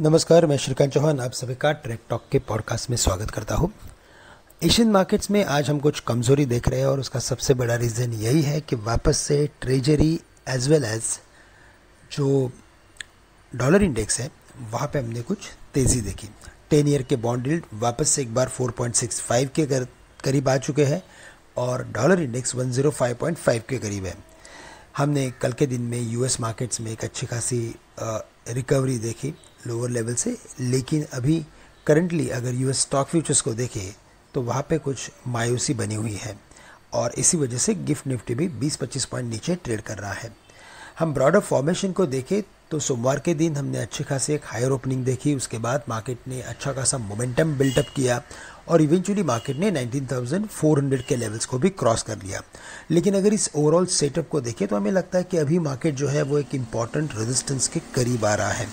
नमस्कार, मैं श्रीकांत चौहान, आप सभी का ट्रैक टॉक के पॉडकास्ट में स्वागत करता हूँ। एशियन मार्केट्स में आज हम कुछ कमज़ोरी देख रहे हैं और उसका सबसे बड़ा रीज़न यही है कि वापस से ट्रेजरी एज वेल एज जो डॉलर इंडेक्स है, वहाँ पे हमने कुछ तेज़ी देखी। टेन ईयर के बॉन्ड डील्ड वापस से एक बार 4.65 के करीब आ चुके हैं और डॉलर इंडेक्स 105.5 के करीब है। हमने कल के दिन में यूएस मार्केट्स में एक अच्छी खासी रिकवरी देखी। लोअर लेवल से, लेकिन अभी करंटली अगर यूएस स्टॉक फ्यूचर्स को देखें तो वहाँ पे कुछ मायूसी बनी हुई है और इसी वजह से गिफ्ट निफ्टी भी 20-25 पॉइंट नीचे ट्रेड कर रहा है। हम ब्रॉडर फॉर्मेशन को देखें तो सोमवार के दिन हमने अच्छी खासी एक हायर ओपनिंग देखी, उसके बाद मार्केट ने अच्छा खासा मोमेंटम बिल्टअप किया और इवेंचुअली मार्केट ने 19,400 के लेवल्स को भी क्रॉस कर लिया। लेकिन अगर इस ओवरऑल सेटअप को देखें तो हमें लगता है कि अभी मार्केट जो है वो एक इंपॉर्टेंट रेजिस्टेंस के करीब आ रहा है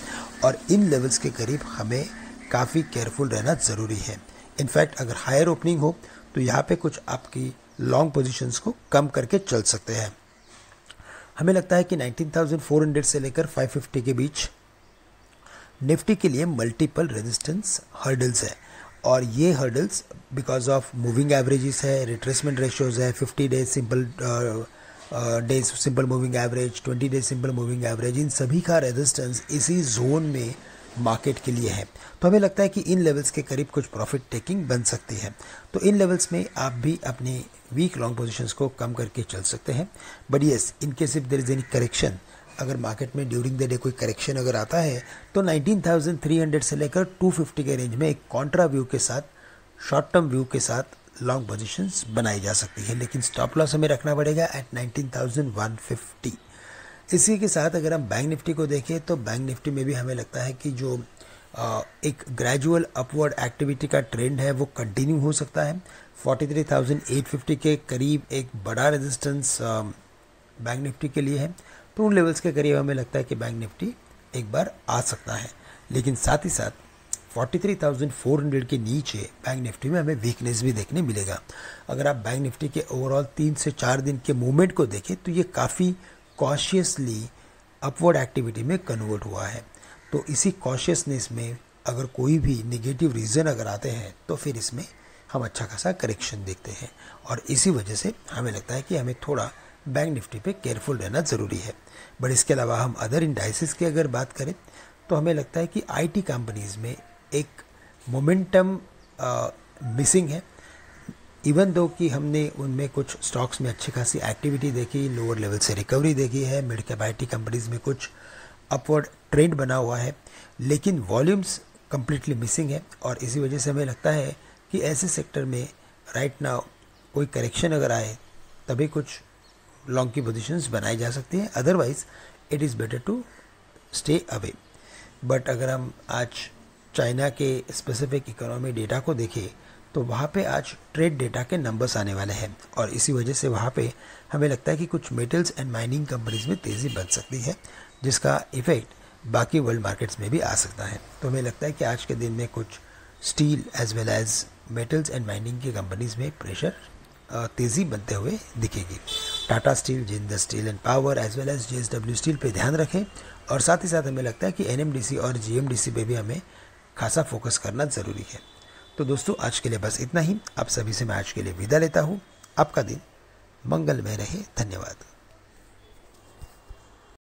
और इन लेवल्स के करीब हमें काफ़ी केयरफुल रहना ज़रूरी है। इनफैक्ट अगर हायर ओपनिंग हो तो यहाँ पे कुछ आपकी लॉन्ग पोजिशंस को कम करके चल सकते हैं। हमें लगता है कि 19,400 से लेकर 550 के बीच निफ्टी के लिए मल्टीपल रेजिस्टेंस हर्डल्स है। और ये hurdles because of moving averages है रिट्रेसमेंट रेशियोज है 50 days simple days simple moving average 20 days simple moving average इन सभी का रेजिस्टेंस इसी जोन में मार्केट के लिए है। तो हमें लगता है कि इन लेवल्स के करीब कुछ प्रॉफिट टेकिंग बन सकती है। तो इन लेवल्स में आप भी अपने वीक लॉन्ग पोजीशंस को कम करके चल सकते हैं। But yes in case if there is any correction अगर मार्केट में ड्यूरिंग द डे कोई करेक्शन अगर आता है तो 19,300 से लेकर 250 के रेंज में एक कॉन्ट्रा व्यू के साथ शॉर्ट टर्म व्यू के साथ लॉन्ग पोजीशंस बनाई जा सकती है। लेकिन स्टॉप लॉस हमें रखना पड़ेगा एट 19,150 इसी के साथ अगर हम बैंक निफ्टी को देखें तो बैंक निफ्टी में भी हमें लगता है कि जो एक ग्रेजुअल अपवर्ड एक्टिविटी का ट्रेंड है वो कंटिन्यू हो सकता है। 43,850 के करीब एक बड़ा रेजिस्टेंस बैंक निफ्टी के लिए है। तो उन लेवल्स के करीब हमें लगता है कि बैंक निफ्टी एक बार आ सकता है। लेकिन साथ ही साथ 43,400 के नीचे बैंक निफ्टी में हमें वीकनेस भी देखने मिलेगा। अगर आप बैंक निफ्टी के ओवरऑल तीन से चार दिन के मूवमेंट को देखें तो ये काफ़ी कॉशियसली अपवर्ड एक्टिविटी में कन्वर्ट हुआ है। तो इसी कॉशियसनेस में अगर कोई भी निगेटिव रीज़न अगर आते हैं तो फिर इसमें हम अच्छा खासा करेक्शन देखते हैं। और इसी वजह से हमें लगता है कि हमें थोड़ा बैंक निफ्टी पे केयरफुल रहना ज़रूरी है। बट इसके अलावा हम अदर इंडाइसिस की अगर बात करें तो हमें लगता है कि आईटी कंपनीज़ में एक मोमेंटम मिसिंग है। इवन दो कि हमने उनमें कुछ स्टॉक्स में अच्छी खासी एक्टिविटी देखी लोअर लेवल से रिकवरी देखी है मिड कैप आई कंपनीज़ में कुछ अपवर्ड ट्रेंड बना हुआ है, लेकिन वॉल्यूम्स कम्प्लीटली मिसिंग है। और इसी वजह से हमें लगता है कि ऐसे सेक्टर में राइट right नाउ कोई करेक्शन अगर आए, तभी कुछ लॉन्ग की पोजिशंस बनाई जा सकती हैं। Otherwise it is better to stay away but अगर हम आज चाइना के स्पेसिफिक इकोनॉमी डेटा को देखें तो वहाँ पे आज ट्रेड डेटा के नंबर्स आने वाले हैं। और इसी वजह से वहाँ पे हमें लगता है कि कुछ मेटल्स एंड माइनिंग कंपनीज़ में तेज़ी बन सकती है, जिसका इफ़ेक्ट बाकी वर्ल्ड मार्केट्स में भी आ सकता है। तो हमें लगता है कि आज के दिन में कुछ steel as well as metals and mining की कंपनीज़ में प्रेशर तेज़ी बनते हुए दिखेगी। Tata steel Jindal steel and power as well as J steel पर ध्यान रखें और साथ ही साथ हमें लगता है कि एनएमडीसी और जीएमडीसी पे भी हमें खासा फोकस करना ज़रूरी है। तो दोस्तों, आज के लिए बस इतना ही। आप सभी से मैं आज के लिए विदा लेता हूँ। आपका दिन मंगलमय रहे। धन्यवाद।